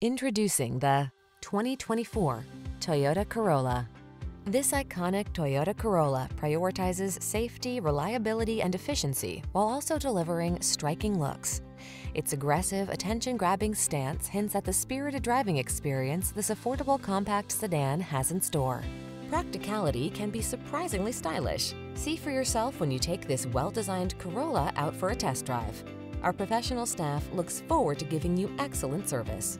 Introducing the 2024 Toyota Corolla. This iconic Toyota Corolla prioritizes safety, reliability, and efficiency while also delivering striking looks. Its aggressive, attention-grabbing stance hints at the spirited driving experience this affordable compact sedan has in store. Practicality can be surprisingly stylish. See for yourself when you take this well-designed Corolla out for a test drive. Our professional staff looks forward to giving you excellent service.